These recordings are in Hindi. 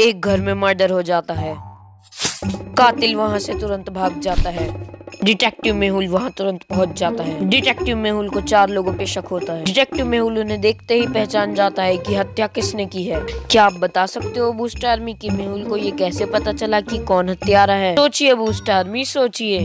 एक घर में मर्डर हो जाता है। कातिल वहाँ से तुरंत भाग जाता है। डिटेक्टिव मेहुल वहाँ तुरंत पहुँच जाता है। डिटेक्टिव मेहुल को चार लोगों पे शक होता है। डिटेक्टिव मेहुल उन्हें देखते ही पहचान जाता है कि हत्या किसने की है। क्या आप बता सकते हो बूस्ट आर्मी की मेहुल को ये कैसे पता चला कि कौन हत्यारा है? सोचिए बूस्ट आर्मी, सोचिए।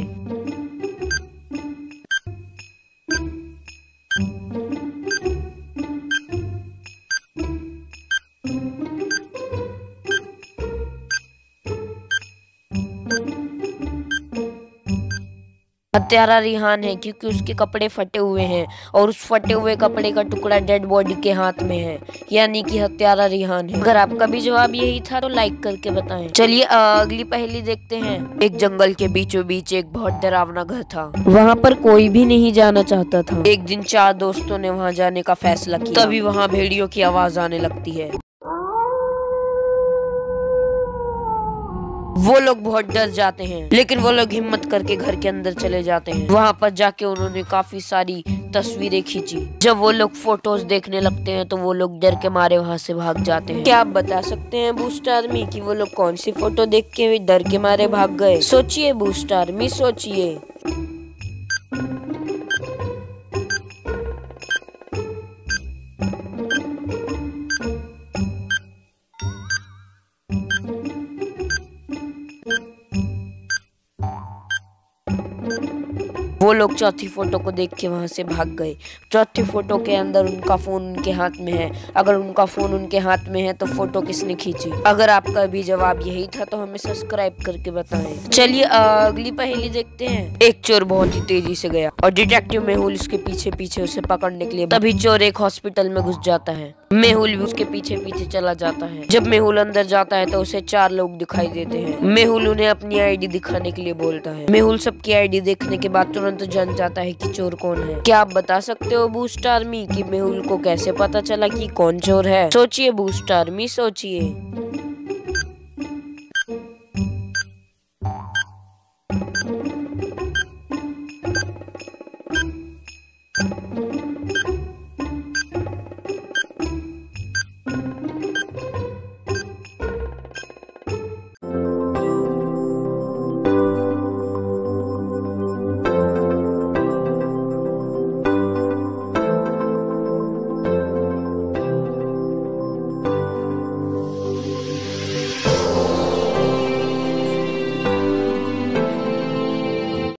हत्यारा रिहान है क्योंकि उसके कपड़े फटे हुए हैं और उस फटे हुए कपड़े का टुकड़ा डेड बॉडी के हाथ में है। यानी कि हत्यारा रिहान है। अगर आपका भी जवाब यही था तो लाइक करके बताएँ। चलिए अगली पहली देखते हैं। एक जंगल के बीचों बीच एक बहुत डरावना घर था। वहाँ पर कोई भी नहीं जाना चाहता था। एक दिन चार दोस्तों ने वहाँ जाने का फैसला किया। तभी वहाँ भेड़ियों की आवाज़ आने लगती है। वो लोग बहुत डर जाते हैं, लेकिन वो लोग हिम्मत करके घर के अंदर चले जाते हैं। वहाँ पर जाके उन्होंने काफ़ी सारी तस्वीरें खींची। जब वो लोग फ़ोटोज़ देखने लगते हैं तो वो लोग डर के मारे वहाँ से भाग जाते हैं। क्या आप बता सकते हैं बूस्ट आर्मी की वो लोग कौन सी फ़ोटो देख के डर के मारे भाग गए? सोचिए बूस्ट आर्मी, सोचिए। वो लोग चौथी फ़ोटो को देख के वहाँ से भाग गए। चौथी फ़ोटो के अंदर उनका फ़ोन उनके हाथ में है। अगर उनका फ़ोन उनके हाथ में है तो फ़ोटो किसने खींची? अगर आपका भी जवाब यही था तो हमें सब्सक्राइब करके बताएँ। चलिए अगली पहेली देखते हैं। एक चोर बहुत ही तेज़ी से गया और डिटेक्टिव मेहुल उसके पीछे पीछे उसे पकड़ने के लिए तभी चोर एक हॉस्पिटल में घुस जाता है। मेहुल भी उसके पीछे पीछे चला जाता है। जब मेहुल अंदर जाता है तो उसे चार लोग दिखाई देते हैं। मेहुल उन्हें अपनी आईडी दिखाने के लिए बोलता है। मेहुल सबकी आईडी देखने के बाद तुरंत जान जाता है कि चोर कौन है। क्या आप बता सकते हो बूस्ट आर्मी कि मेहुल को कैसे पता चला कि कौन चोर है? सोचिए बूस्ट आर्मी सोचिए।